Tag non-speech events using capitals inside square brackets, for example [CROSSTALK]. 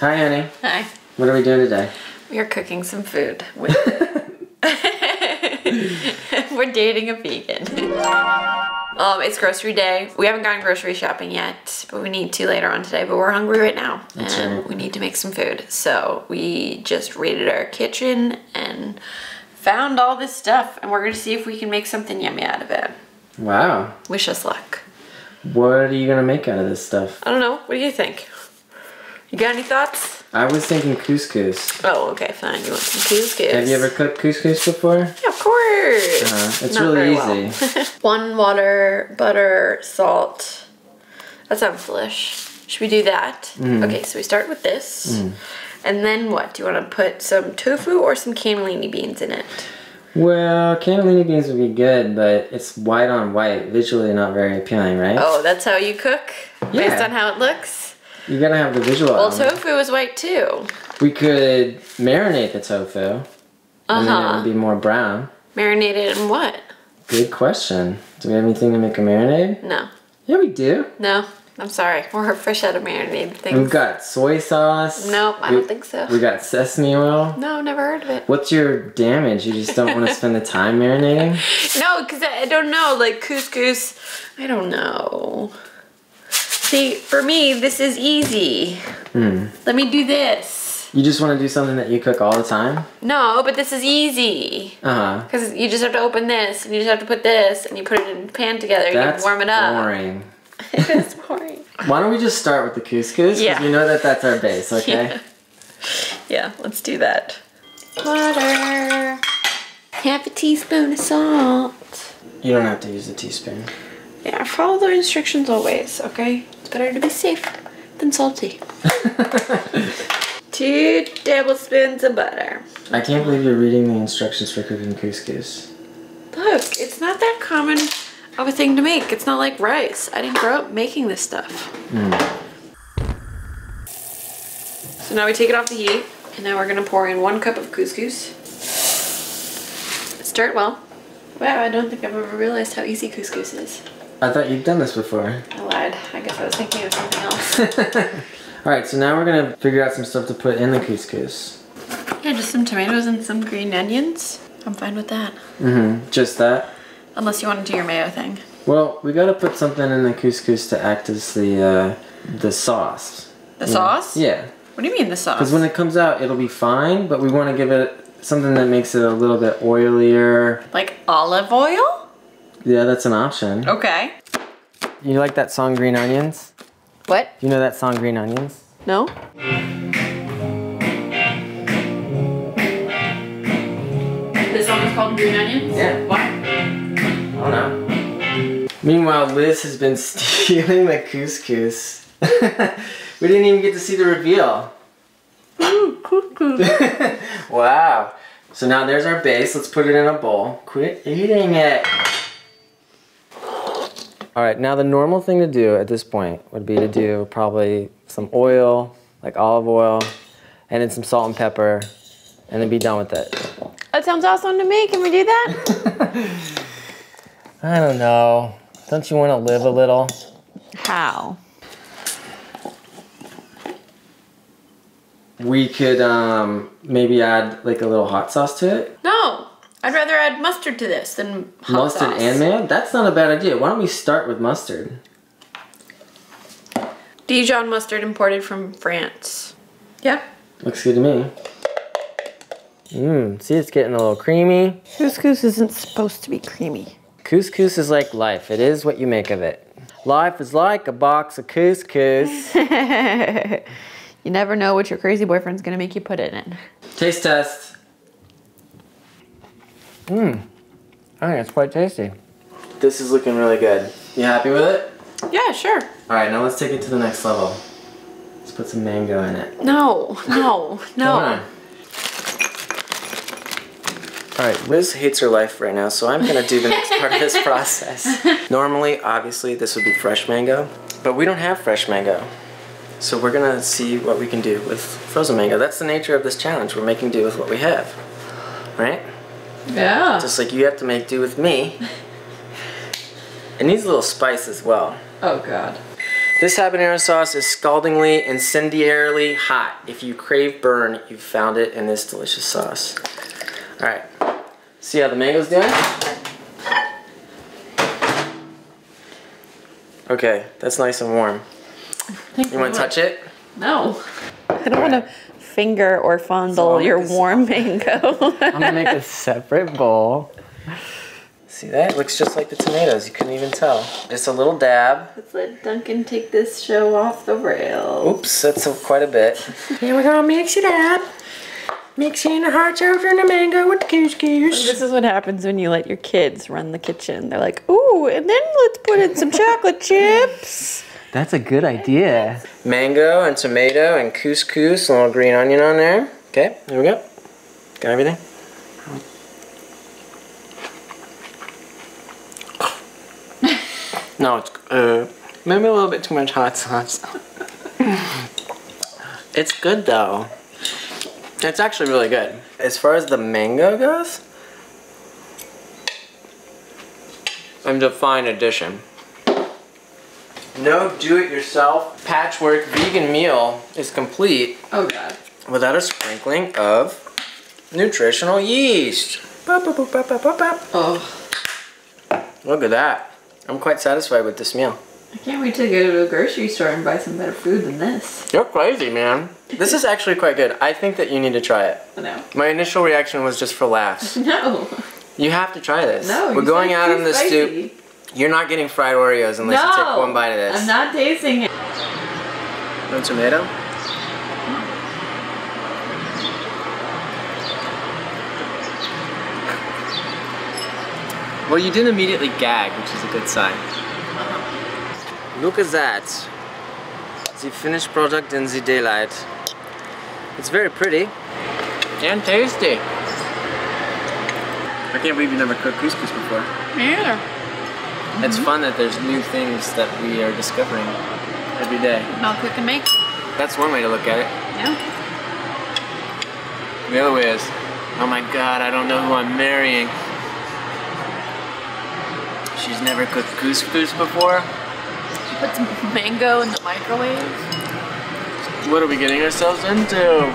Hi, honey. Hi. What are we doing today? We are cooking some food. With [LAUGHS] We're dating a vegan. Um, it's grocery day. We haven't gone grocery shopping yet, but we need to later on today. But we're hungry right now, That's and right. we need to make some food. So we just raided our kitchen and found all this stuff, and we're gonna see if we can make something yummy out of it. Wow. Wish us luck. What are you gonna make out of this stuff? I don't know. What do you think? You got any thoughts? I was thinking couscous. Oh, okay, fine. You want some couscous? Have you ever cooked couscous before? Yeah, of course. Uh-huh. It's Not really very easy. well. [LAUGHS] One water, butter, salt. That sounds delish. Should we do that? Mm. Okay, so we start with this. And then what? Do you want to put some tofu or some cannellini beans in it? Well, cannellini beans would be good, but it's white on white, visually not very appealing, right? Oh, that's how you cook? Based on how it looks? You gotta have the visual. Well, element. tofu is white too. We could marinate the tofu, and then it Uh-huh. would be more brown. Marinated in what? Good question. Do we have anything to make a marinade? No. Yeah, we do. No. I'm sorry. [LAUGHS] We're fresh out of marinade marinated We've got soy sauce. Nope, I We- don't think so. We got sesame oil. No, never heard of it. What's your damage? You just don't want to spend the time marinating? [LAUGHS] No, because I I don't know. Like couscous, I don't know. See, for me, this is easy. Hmm. Let me do this. You just want to do something that you cook all the time? No, but this is easy. Uh huh. Because you just have to open this, and you just have to put this, and you put it in the pan together, and you warm it up. boring. [LAUGHS] it is boring. Why don't we just start with the couscous? Because Yeah. we know that that's our base, [LAUGHS] okay? Yeah. yeah, let's do that. Water. Half a teaspoon of salt. You don't have to use a teaspoon. Yeah, follow the instructions always, okay? It's better to be safe than salty. [LAUGHS] Two tablespoons of butter. I can't believe you're reading the instructions for cooking couscous. Look, it's not that common of a thing to make. It's not like rice. I didn't grow up making this stuff. Hmm. So now we take it off the heat, and now we're gonna pour in one cup of couscous. Stir it well. Wow, I don't think I've ever realized how easy couscous is. I thought you'd done this before. I lied. I guess I was thinking of something else. [LAUGHS] Alright, so now we're gonna figure out some stuff to put in the couscous. Yeah, just some tomatoes and some green onions. I'm fine with that. Mm-hmm. Just that. Unless you want to do your mayo thing. Well, we gotta put something in the couscous to act as the uh, the sauce. The Yeah. sauce? Yeah. What do you mean the sauce? Because when it comes out, it'll be fine, but we want to give it something that makes it a little bit oilier. like olive oil? Yeah, that's an option. Okay. You like that song Green Onions? What? You know that song Green Onions? No? This song is called Green Onions? Yeah. Why? I don't know. Meanwhile, Liz has been [LAUGHS] stealing the couscous. [LAUGHS] we didn't even get to see the reveal. Couscous. [LAUGHS] wow. So now there's our base. Let's put it in a bowl. Quit eating it. All right, now the normal thing to do at this point would be to do probably some oil, like olive oil, and then some salt and pepper, and then be done with it. That sounds awesome to me. Can we do that? [LAUGHS] I don't know. Don't you want to live a little? How? We could um, maybe add like a little hot sauce to it. No. I'd rather add mustard to this than hot mustard sauce. and mayo? That's not a bad idea. Why don't we start with mustard? Dijon mustard imported from France. Yeah. Looks good to me. Mmm, see it's getting a little creamy. Couscous isn't supposed to be creamy. Couscous is like life. It is what you make of it. Life is like a box of couscous. [LAUGHS] [LAUGHS] you never know what your crazy boyfriend's gonna make you put it in. Taste test. Mmm, I think it's quite tasty. This is looking really good. You happy with it? Yeah, sure. All right, now let's take it to the next level. Let's put some mango in it. No, no, [LAUGHS] Come no. on. All right, Liz hates her life right now, so I'm gonna do the next part of this [LAUGHS] process. Normally, obviously, this would be fresh mango, but we don't have fresh mango. So we're gonna see what we can do with frozen mango. That's the nature of this challenge. We're making do with what we have, right? Yeah. Just like you have to make do with me. It needs a little spice as well. Oh god. This habanero sauce is scaldingly, incendiarily hot. If you crave burn, you've found it in this delicious sauce. All right, see how the mango's doing? Okay, that's nice and warm. You want to touch it? No. I don't want to finger or fondle I'll your make this- warm mango. [LAUGHS] I'm gonna make a separate bowl. See that? It looks just like the tomatoes. You couldn't even tell. Just a little dab. Let's let Duncan take this show off the rails. Oops, that's a, quite a bit. Here we go, mix it up. Mixing the hot sauce and the mango with the couscous. This is what happens when you let your kids run the kitchen. They're like, ooh, and then let's put in some chocolate chips. That's a good idea. Mango and tomato and couscous, a little green onion on there. Okay, here we go. Got everything? No, it's uh, maybe a little bit too much hot sauce. it's good though. It's actually really good. As far as the mango goes, I'm a fine addition. No do-it-yourself patchwork vegan meal is complete Oh, God. without a sprinkling of nutritional yeast. Bop, bop, bop, bop, bop, bop, bop. Oh, Look at that. I'm quite satisfied with this meal. I can't wait to go to a grocery store and buy some better food than this. You're crazy, man. This is actually quite good. I think that you need to try it. No. My initial reaction was just for laughs. No. You have to try this. No. We're going out on the spicy. Stoop. You're not getting fried Oreos unless no. you take one bite of this. I'm not tasting it. No tomato? Well, you didn't immediately gag, which is a good sign. Uh-huh. Look at that. The finished product in the daylight. It's very pretty. And tasty. I can't believe you never cooked couscous before. Me either. It's mm-hmm. fun that there's new things that we are discovering every day. Not cook and make. That's one way to look at it. Yeah. The other way is, oh my god, I don't know who I'm marrying. She's never cooked couscous before. Put some [LAUGHS] mango in the microwave. What are we getting ourselves into?